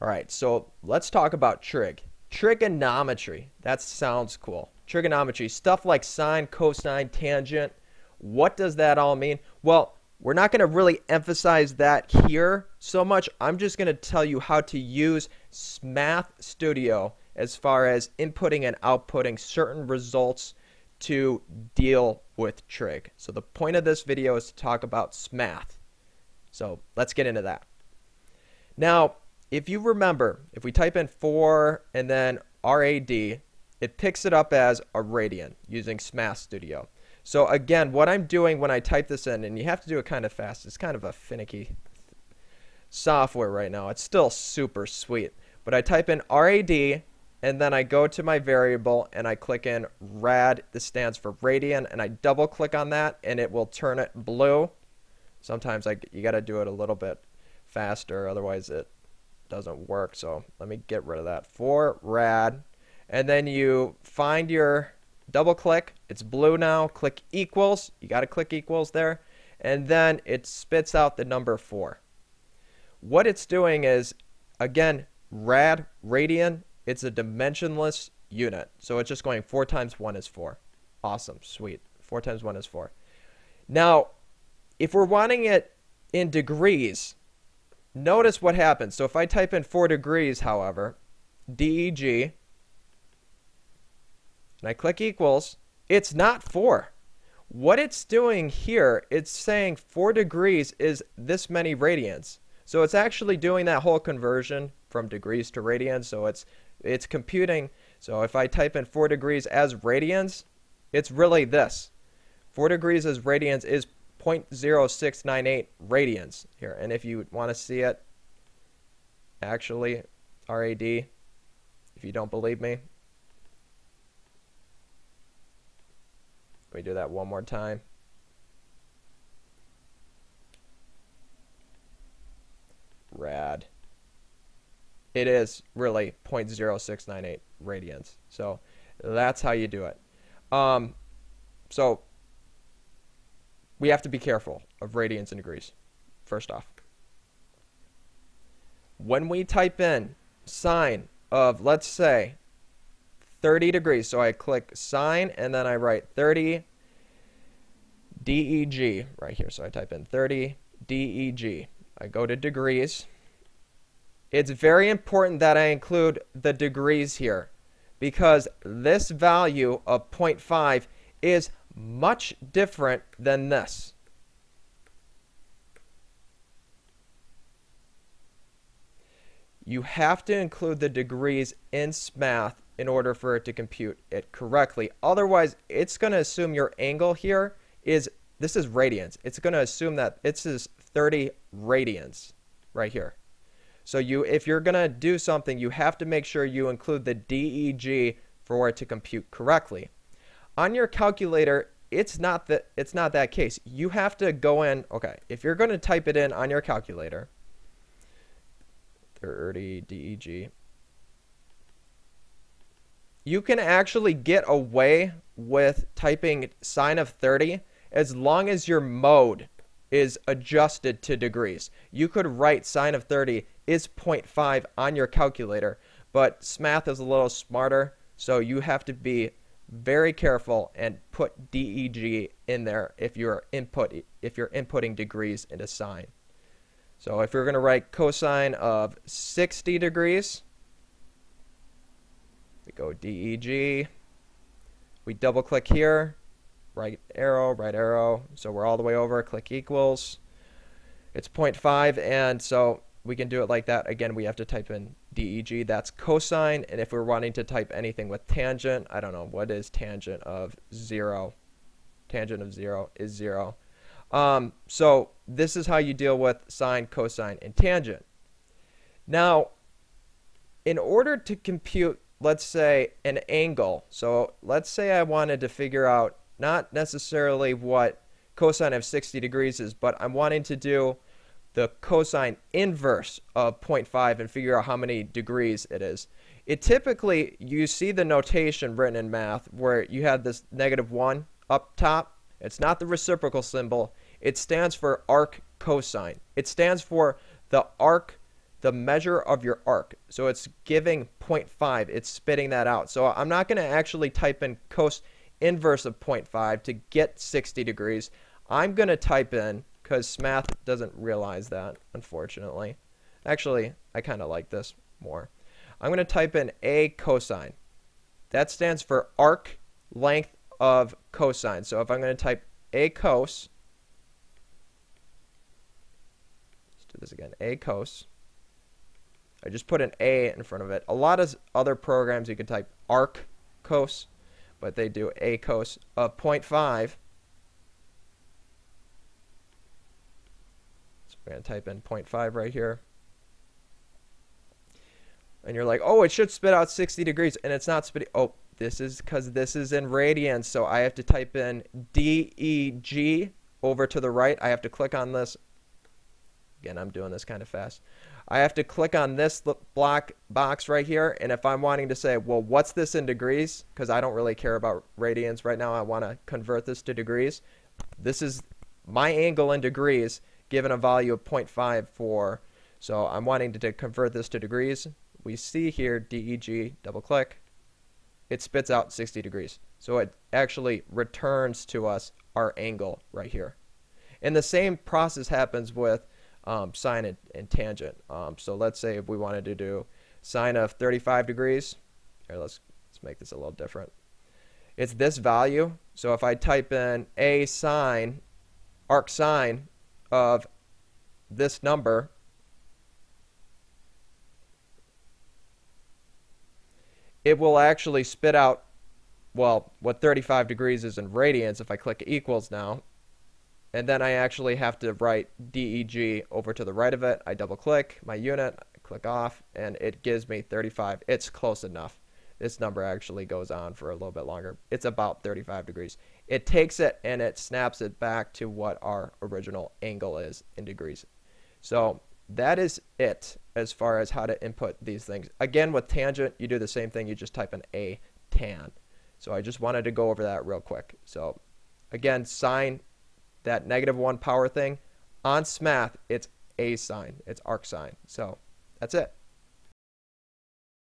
All right, so let's talk about trig. Trigonometry. That sounds cool. Trigonometry, stuff like sine, cosine, tangent. What does that all mean? Well, we're not going to really emphasize that here so much. I'm just going to tell you how to use SMath Studio as far as inputting and outputting certain results to deal with trig. So the point of this video is to talk about SMATH. So let's get into that. Now, if you remember, if we type in 4 and then RAD, it picks it up as a radian using SMATH Studio. So again, what I'm doing when I type this in, and you have to do it kind of fast, it's kind of a finicky software right now. It's still super sweet. But I type in RAD, and then I go to my variable, and I click in rad. This stands for radian, and I double click on that, and it will turn it blue. Sometimes I, you got to do it a little bit faster, otherwise it doesn't work. So let me get rid of that. For rad, and then you find your double click. It's blue now. Click equals. You got to click equals there. And then it spits out the number 4. What it's doing is, again, rad, radian, it's a dimensionless unit. So it's just going 4 times 1 is 4. Awesome. Sweet. 4 times 1 is 4. Now, if we're wanting it in degrees, notice what happens. So if I type in 4 degrees, however, DEG, and I click equals, it's not 4. What it's doing here, it's saying 4 degrees is this many radians. So it's actually doing that whole conversion from degrees to radians. So it's it's computing. So if I type in 4 degrees as radians, it's really this. 4 degrees as radians is 0.0698 radians here. And if you want to see it, actually, RAD, if you don't believe me, we do that one more time? Rad. It is really 0.0698 radians. So that's how you do it. Um, so we have to be careful of radians and degrees, first off. When we type in sine of, let's say, 30 degrees. So I click sine and then I write 30 DEG right here. So I type in 30 DEG. I go to degrees. It's very important that I include the degrees here because this value of 0.5 is much different than this. You have to include the degrees in SMATH in order for it to compute it correctly. Otherwise, it's going to assume your angle here is, this is radians. It's going to assume that this is 30 radians right here. So you, if you're going to do something, you have to make sure you include the DEG for it to compute correctly. On your calculator, it's not that it's not that case. You have to go in, okay, if you're going to type it in on your calculator, 30 DEG, you can actually get away with typing sine of 30 as long as your mode is adjusted to degrees. You could write sine of 30 is 0.5 on your calculator, but SMATH is a little smarter, so you have to be very careful and put DEG in there if you're input if you're inputting degrees into sine. So if you're going to write cosine of 60 degrees, we go DEG. We double click here. Right arrow, right arrow. So we're all the way over. Click equals. It's 0.5 and so we can do it like that. Again, we have to type in DEG. That's cosine. And if we're wanting to type anything with tangent, I don't know, what is tangent of 0? Tangent of 0 is 0. Um, so this is how you deal with sine, cosine, and tangent. Now, in order to compute let's say, an angle. So let's say I wanted to figure out not necessarily what cosine of 60 degrees is, but I'm wanting to do the cosine inverse of 0.5 and figure out how many degrees it is. It typically, you see the notation written in math where you have this negative 1 up top. It's not the reciprocal symbol. It stands for arc cosine. It stands for the arc the measure of your arc. So it's giving 0.5, it's spitting that out. So I'm not going to actually type in cos inverse of 0.5 to get 60 degrees. I'm going to type in, because math doesn't realize that, unfortunately. Actually, I kind of like this more. I'm going to type in a cosine. That stands for arc length of cosine. So if I'm going to type a cos, let's do this again, a cos. I just put an A in front of it. A lot of other programs you could type arc cos, but they do a cos of 0.5. We're going to type in 0.5 right here. And you're like, oh, it should spit out 60 degrees, and it's not spitting. Oh, this is because this is in radians, so I have to type in DEG over to the right. I have to click on this. Again, I'm doing this kind of fast. I have to click on this block box right here. And if I'm wanting to say, well, what's this in degrees? Because I don't really care about radians right now. I want to convert this to degrees. This is my angle in degrees given a value of 0.54. So I'm wanting to, to convert this to degrees. We see here DEG, double click it spits out 60 degrees. So it actually returns to us our angle right here. And the same process happens with um, sine and, and tangent. Um, so let's say if we wanted to do sine of 35 degrees, here let's, let's make this a little different. It's this value. So if I type in a sine, arc sine of this number, it will actually spit out, well, what 35 degrees is in radians if I click equals now. And then I actually have to write DEG over to the right of it. I double click my unit, click off, and it gives me 35. It's close enough. This number actually goes on for a little bit longer. It's about 35 degrees. It takes it and it snaps it back to what our original angle is in degrees. So that is it as far as how to input these things. Again, with tangent, you do the same thing. You just type in a tan. So I just wanted to go over that real quick. So again, sine that negative one power thing. On SMath, it's a sine. It's arc sine. So that's it.